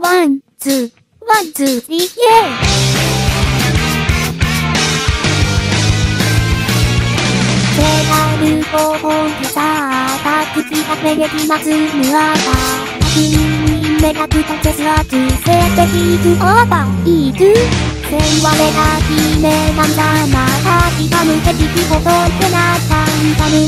ワン、ツー、ワン、ツー、スリー、イェーイ手軽方法でさあ、たくきがめげきますぬあた。君めがくたちすわつ、せてきくオーバー、いく。せんわれがきめなんだな、たきがむけきくほどってなったんだむ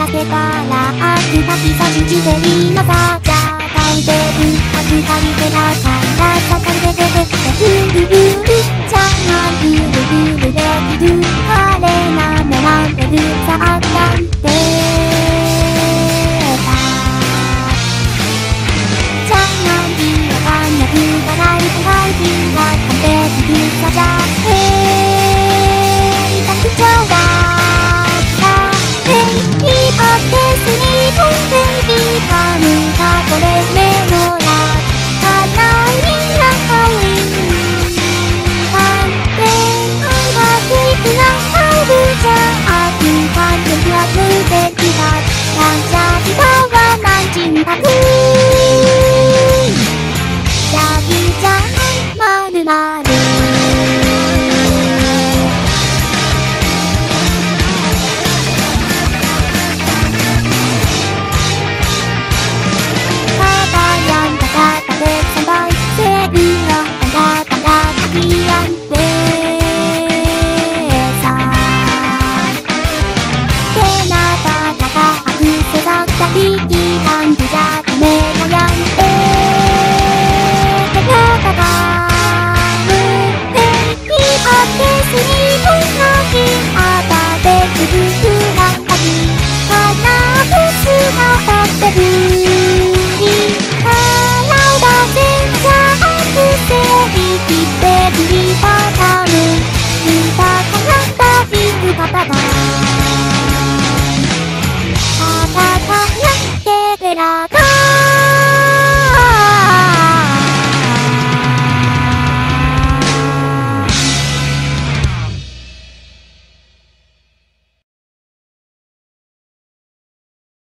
探せたら」「あんた久しぶりのさ」「ピンクがかきはなのほってる」